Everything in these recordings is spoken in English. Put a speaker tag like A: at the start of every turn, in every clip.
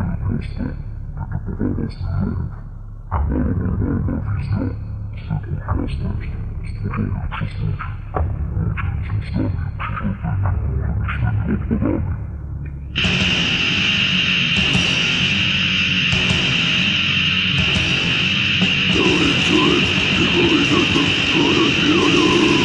A: en festa, recaptadores de dinero. Ahora en el rol de oficial, se confía hasta Спокойно, чувствуешь? Очень сустав, чужой ты, обладал. Давай, давай, давай, давай, давай, давай, давай,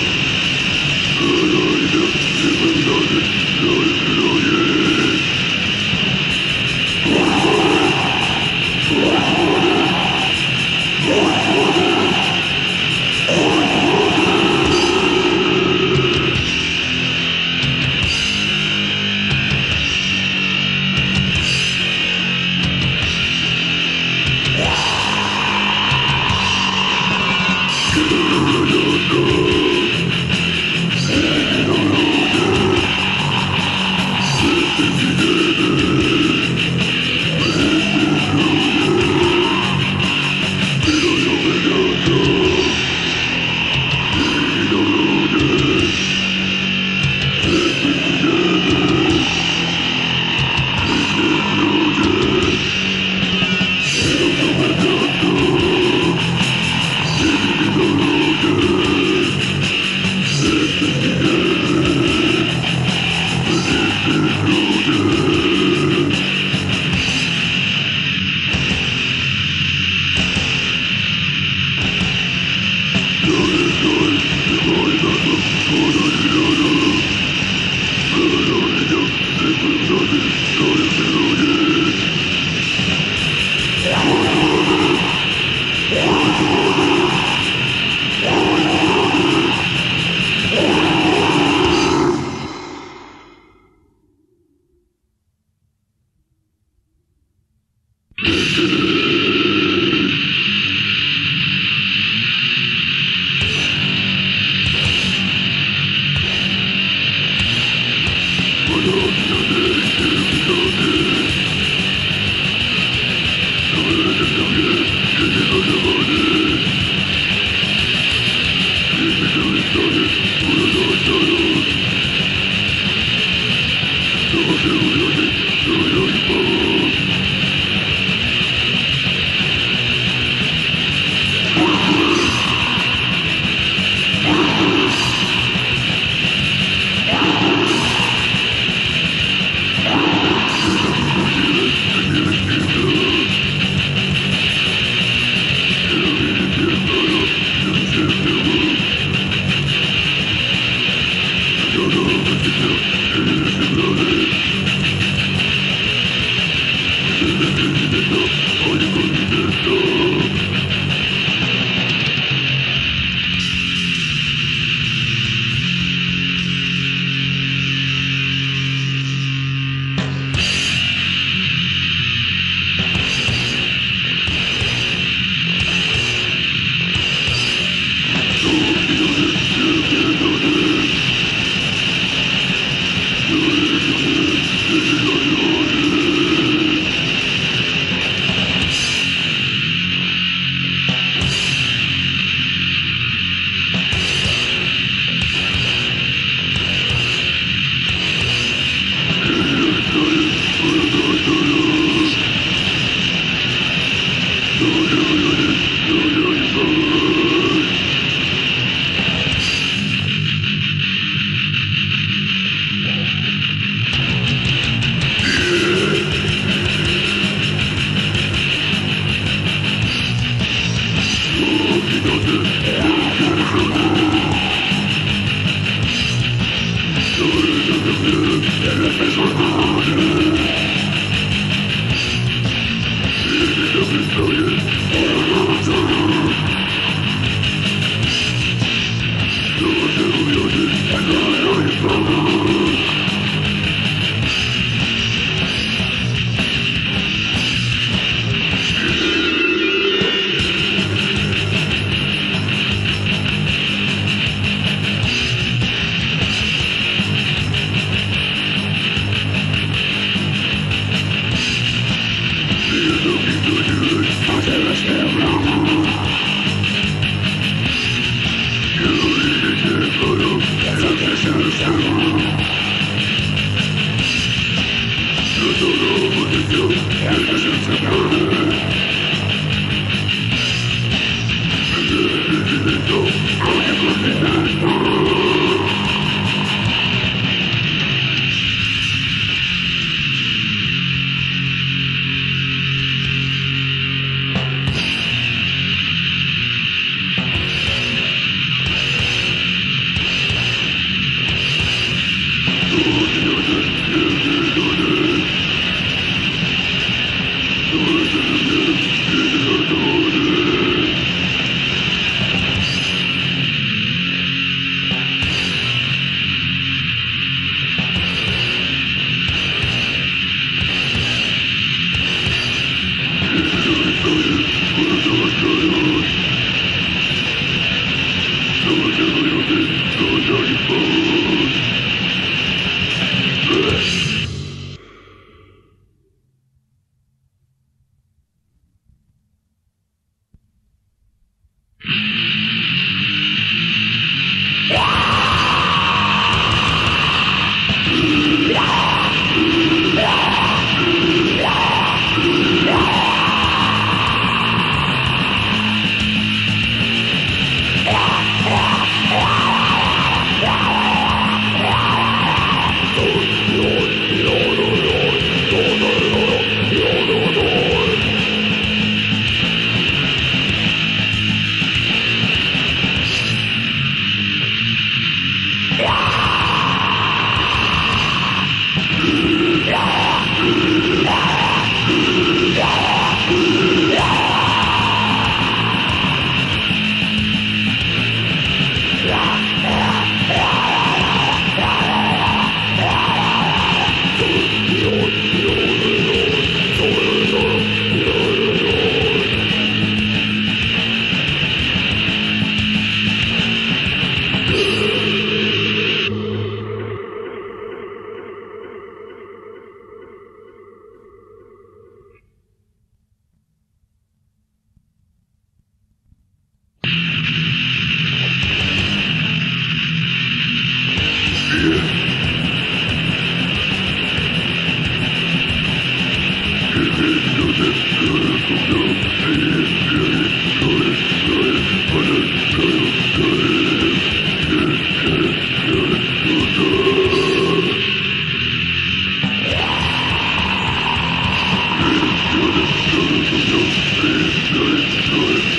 A: good, good.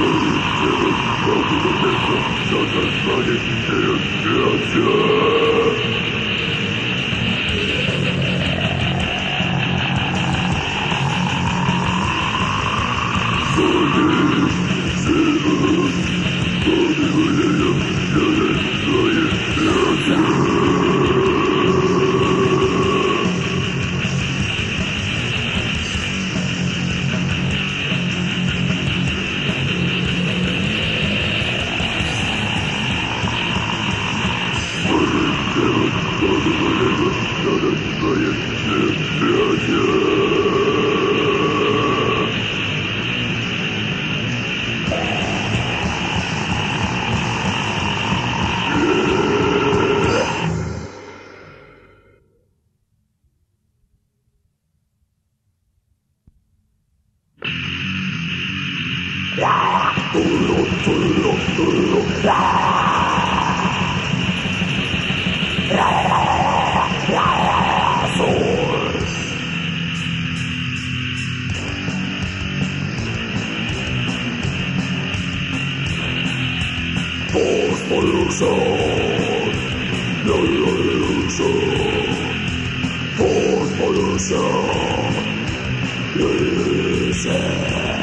A: Thank you. Scientific. Pollution. No illusion. Force pollution. Listen.